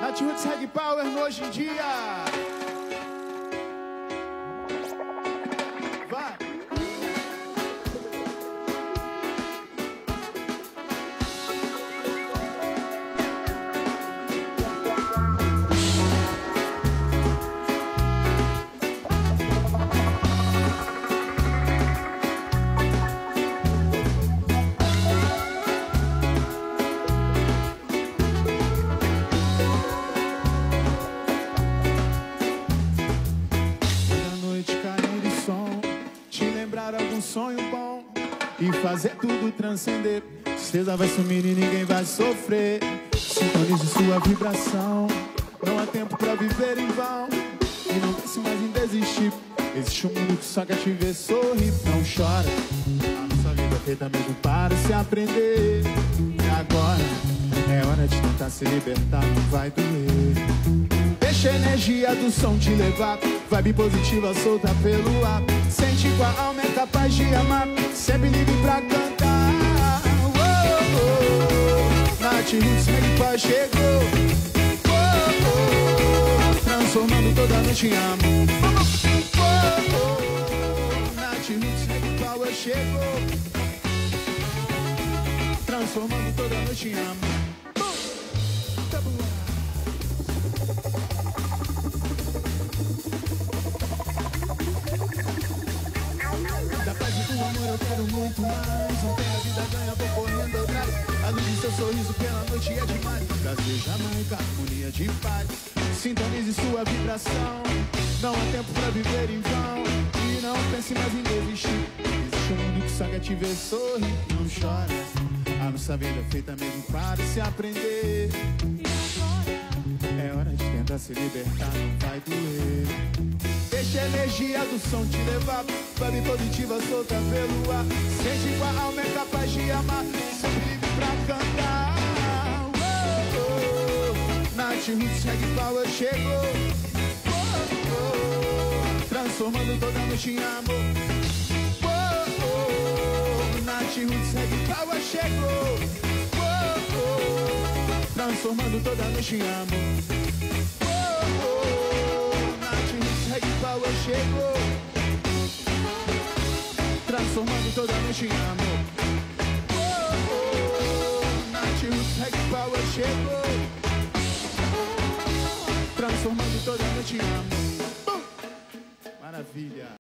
Nath Roots Reg Power no hoje em dia. Lembrar algum sonho bom e fazer tudo transcender. Tristeza vai sumir e ninguém vai sofrer. Sintonize sua vibração. Não há tempo pra viver em vão e não pense mais em desistir. Existe um mundo que só quer te ver sorrir. Não chora, a nossa vida é feita mesmo para se aprender. E agora é hora de tentar se libertar, não vai doer. Deixa a energia do som te levar. Vibe positiva solta pelo ar. Sente com a alma é capaz de amar. Sempre livre pra cantar. Oh, oh, Nath Roots Reggae chegou. Oh, oh, transformando toda noite em amor. Oh, oh, Nath Power chegou. Transformando toda noite em amor. Eu quero muito mais. Ontem a vida ganha, vou correndo atrás. A luz do seu sorriso pela noite é demais. Prazer, Jamaica, harmonia de paz. Sintonize sua vibração. Não há tempo pra viver em vão. E não pense mais em desistir. Existe um mundo que só quer te ver sorrir. Não chora. A nossa vida é feita mesmo para se aprender. É hora de tentar se libertar, não vai doer. Deixa a energia do som te levar. Vibe positiva solta pelo ar. Sente com a alma é capaz de amar. Sempre livre pra cantar. Oh, oh, Nath Roots Reg Power chegou. Oh, oh, transformando toda noite em amor. Oh, oh, Nath Roots Reg Power chegou. Oh, oh, transformando toda noite em amor. Power chegou. Transformando toda noite em amor. Oh, Power chegou. Transformando toda noite em amor. Maravilha.